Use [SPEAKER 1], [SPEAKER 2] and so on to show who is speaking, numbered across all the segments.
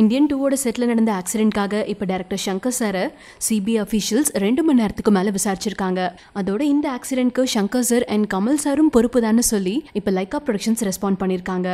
[SPEAKER 1] Indian டூவோட settle நடந்த ஆக்சிடென்ட்காக இப்போ டேரக்டர் சங்கர் சாரை சிபிஐ அஃபீஷியல்ஸ் ரெண்டு மணி நேரத்துக்கு மேலே விசாரிச்சிருக்காங்க. அதோட இந்த ஆக்சிடென்ட்க்கு சங்கர் சார் அண்ட் கமல் சாரும் பொறுப்பு சொல்லி இப்போ லைக்கா ப்ரொடக்ஷன்ஸ் ரெஸ்பாண்ட் பண்ணியிருக்காங்க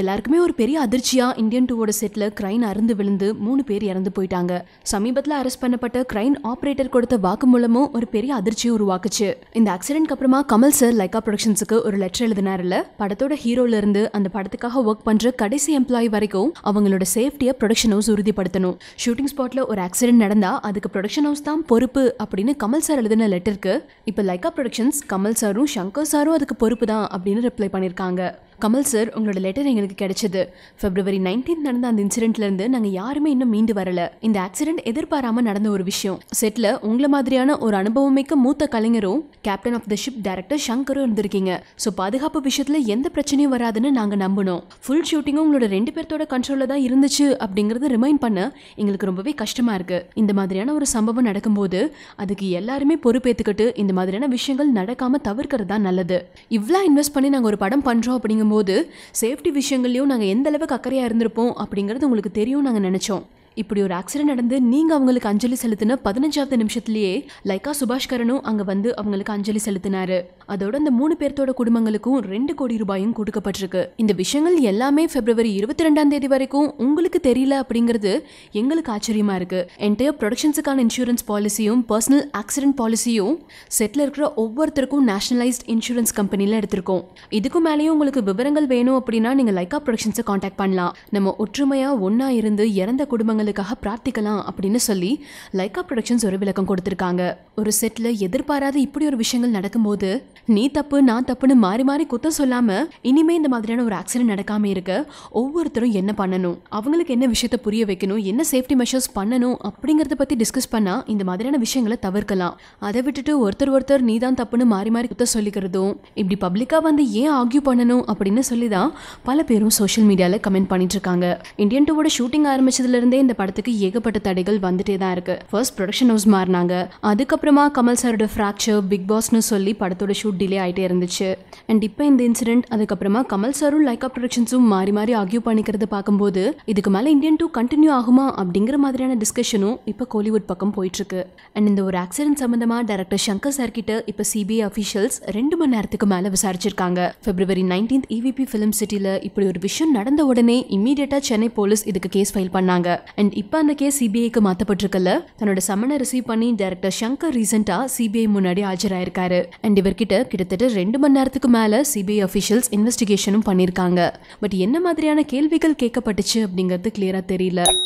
[SPEAKER 1] எல்லாருக்குமே ஒரு பெரிய அதிர்ச்சியா இந்தியன் டூவோட செட்டில் கிரைன் அருந்து விழுந்து மூணு பேர் இறந்து போயிட்டாங்க. சமீபத்தில் அரெஸ்ட் பண்ணப்பட்ட கிரைன் ஆப்ரேட்டர் கொடுத்த வாக்குமூலமும் ஒரு பெரிய அதிர்ச்சியை உருவாக்குச்சு. இந்த ஆக்சிடென்ட்க்கு அப்புறமா கமல் சார் லைக்கா ப்ரொடக்ஷன்ஸுக்கு ஒரு லெட்டர் எழுதினார்ல படத்தோட ஹீரோல இருந்து அந்த படத்துக்காக ஒர்க் பண்ற கடைசி எம்ப்ளாயி வரைக்கும் அவங்களோட சேஃப்டியை ப்ரொடக்ஷன் ஹவுஸ் உறுதிப்படுத்தணும். ஷூட்டிங் ஸ்பாட்ல ஒரு ஆக்சிடென்ட் நடந்தா அதுக்கு ப்ரொடக்ஷன் ஹவுஸ் தான் பொறுப்பு அப்படின்னு கமல் சார் எழுதின லெட்டருக்கு இப்போ லைக்கா ப்ரொடக்ஷன்ஸ் கமல் சாரும் சங்கர் சாரும் அதுக்கு பொறுப்பு தான் அப்படின்னு ரிப்ளை பண்ணியிருக்காங்க கமல் சார் உங்களோட லெட்டர் எங்களுக்கு கிடைச்சது. பிப்ரவரி நைன்டீன் நடந்த அந்த இன்சிடென்ட்லேருந்து நாங்கள் யாருமே இன்னும் மீண்டு வரல. இந்த ஆக்சிடென்ட் எதிர்பாராமல் நடந்த ஒரு விஷயம். செட்டில் உங்களை மாதிரியான ஒரு அனுபவமிக்க மூத்த கலைஞரும் captain of the ship director சங்கரும் இருந்திருக்கீங்க. ஸோ பாதுகாப்பு விஷயத்தில் எந்த பிரச்சனையும் வராதுன்னு நாங்கள் நம்பினோம். ஃபுல் ஷூட்டிங்கும் உங்களோட ரெண்டு பேர்த்தோட கண்ட்ரோலில் தான் இருந்துச்சு அப்படிங்கிறத ரிமைண்ட் பண்ண எங்களுக்கு ரொம்பவே கஷ்டமாக இருக்குது இந்த மாதிரியான ஒரு சம்பவம் நடக்கும்போது அதுக்கு எல்லாருமே பொறுப்பேற்றுக்கிட்டு இந்த மாதிரியான விஷயங்கள் நடக்காமல் தவிர்க்கிறது தான் நல்லது. இவ்வளோ இன்வெஸ்ட் பண்ணி நாங்கள் ஒரு படம் பண்ணுறோம் அப்படிங்கும்போது போது சேஃப்டி விஷயங்கள்லையும் நாங்கள் எந்த அளவுக்கு அக்கறையாக இருந்திருப்போம்? அப்படிங்கிறது உங்களுக்கு தெரியும் நாங்கள் நினச்சோம். இப்படி ஒரு ஆக்சிடென்ட் நடந்து நீங்க அவங்களுக்கு அஞ்சலி செலுத்தின பதினஞ்சாவது நிமிஷத்துலயே லைக்கா சுபாஷ்கரனும் அங்க வந்து அவங்களுக்கு அஞ்சலி செலுத்தினாரு. அதோட அந்த மூணு பேர்த்தோட குடும்பங்களுக்கும் ரெண்டு கோடி ரூபாயும் கொடுக்கப்பட்டிருக்கு. இந்த விஷயங்கள் எல்லாமே பிப்ரவரி இருபத்தி ரெண்டாம் தேதி வரைக்கும் உங்களுக்கு தெரியல அப்படிங்கிறது எங்களுக்கு ஆச்சரியமா இருக்கு. என்டையர் ப்ரொடக்ஷன்ஸுக்கான இன்சூரன்ஸ் பாலிசியும் பர்சனல் ஆக்சிடென்ட் பாலிசியும் செட்டில் இருக்கிற ஒவ்வொருத்தருக்கும் நேஷனலைஸ்ட் இன்சூரன்ஸ் கம்பெனியில் எடுத்திருக்கோம். இதுக்கும் மேலேயும் உங்களுக்கு விவரங்கள் வேணும் அப்படின்னா நீங்க லைக்கா ப்ரொடக்ஷன்ஸை காண்டாக்ட் பண்ணலாம். நம்ம ஒற்றுமையா ஒன்னா இருந்து இறந்த குடும்பங்கள் குடும்பங்களுக்காக பிரார்த்திக்கலாம் அப்படின்னு சொல்லி லைக்கா ப்ரொடக்ஷன்ஸ் ஒரு விளக்கம் கொடுத்திருக்காங்க. ஒரு செட்ல எதிர்பாராத இப்படி ஒரு விஷயங்கள் நடக்கும்போது நீ தப்பு நான் தப்புன்னு மாறி மாறி குத்தம் சொல்லாம இனிமே இந்த மாதிரியான ஒரு ஆக்சிடென்ட் நடக்காம இருக்க ஒவ்வொருத்தரும் என்ன பண்ணணும் அவங்களுக்கு என்ன விஷயத்த புரிய வைக்கணும் என்ன சேஃப்டி மெஷர்ஸ் பண்ணணும் அப்படிங்கிறத பத்தி டிஸ்கஸ் பண்ணா இந்த மாதிரியான விஷயங்களை தவிர்க்கலாம். அதை விட்டுட்டு ஒருத்தர் ஒருத்தர் நீ தான் தப்புன்னு மாறி மாறி குத்த சொல்லிக்கிறதும் இப்படி பப்ளிக்காக வந்து ஏன் ஆர்கியூ பண்ணணும் அப்படின்னு சொல்லி தான் பல பேரும் சோஷியல் மீடியாவில் கமெண்ட் பண்ணிட்டு இருக்காங்க. இந்தியன் டூவோட ஷூட்டிங் ஆரம்பிச்சதுல இருந்தே இந்த படத்துக்கு ஏகப்பட்ட தடைகள் வந்துட்டே தான் இருக்கு. ஃபர்ஸ்ட் ப்ரொடக்ஷன் ஹவுஸ் மாறினாங்க. அதுக்கப்புறமா கமல் சாரோட ஃப்ராக்சர் பிக் பாஸ்னு சொல்லி படத்தோட ஷூட் டிலே ஆகிட்டே இருந்துச்சு. அண்ட் இப்போ இந்த இன்சிடென்ட் அதுக்கப்புறமா கமல் சாரும் லைக்கா ப்ரொடக்ஷன்ஸும் மாறி மாறி ஆகியூ பண்ணிக்கிறத பார்க்கும்போது இதுக்கு மேலே இந்தியன் டூ கண்டினியூ ஆகுமா அப்படிங்கிற மாதிரியான டிஸ்கஷனும் இப்போ கோலிவுட் பக்கம் போயிட்டு இருக்கு. அண்ட் இந்த ஒரு ஆக்சிடென்ட் சம்பந்தமா டேரக்டர் சங்கர் சார் கிட்ட இப்போ சிபிஐ அஃபீஷியல்ஸ் ரெண்டு மணி நேரத்துக்கு மேலே விசாரிச்சிருக்காங்க. February nineteenth EVP film city இப்படி ஒரு விஷயம் நடந்த உடனே இம்மீடியட்டா சென்னை போலீஸ் இதுக்கு கேஸ் ஃபைல் பண்ணாங்க. அண்ட் இப்போ அந்த கேஸ் சிபிஐக்கு மாற்றப்பட்டிருக்கல தன்னோட சம்மனை ரிசீவ் பண்ணி டைரக்டர் சங்கர் ரீசெண்டாக சிபிஐ முன்னாடி ஆஜராயிருக்காரு. அண்ட் இவர்கிட்ட கிட்டத்தட்ட ரெண்டு மணி நேரத்துக்கு மேலே சிபிஐ அஃபிஷியல்ஸ் இன்வெஸ்டிகேஷனும் பண்ணியிருக்காங்க. பட் என்ன மாதிரியான கேள்விகள் கேட்கப்பட்டுச்சு அப்படிங்கிறது கிளியராக தெரியல.